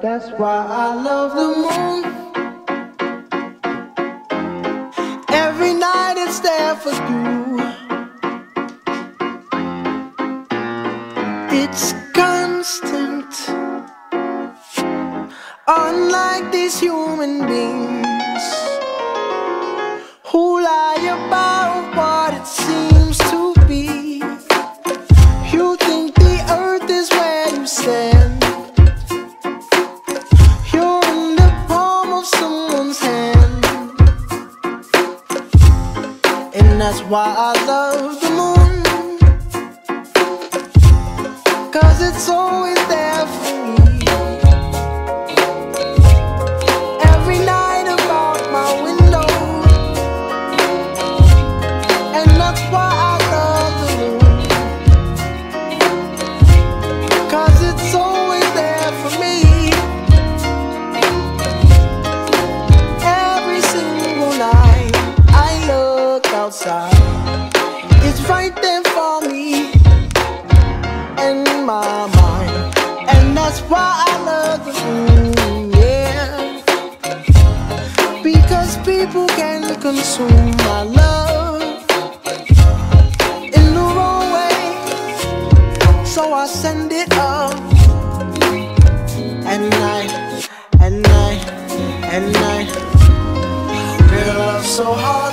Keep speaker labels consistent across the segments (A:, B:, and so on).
A: That's why I love the moon. For you. It's constant. Unlike these human beings that's why I love the moon. Cause it's always there It's right there for me in my mind. And that's why I love the moon, yeah. Because people can consume my love in the wrong way. So I send it up. And night, and night, and night. Real love so hard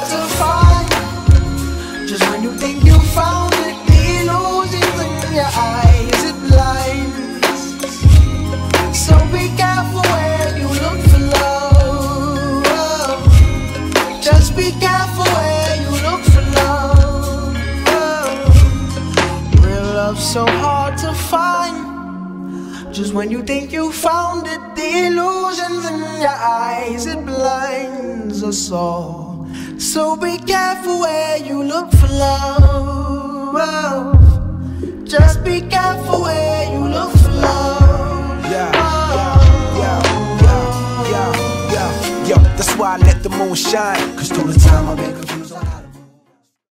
A: think you found it, illusions in your eyes it blinds. So be careful where you look for love. Just be careful where you look for love. Real so hard to find. Just when you think you found it, the illusions in your eyes it blinds us all. So be careful where you
B: That's why I let the moon shine. Cause through the time I've been.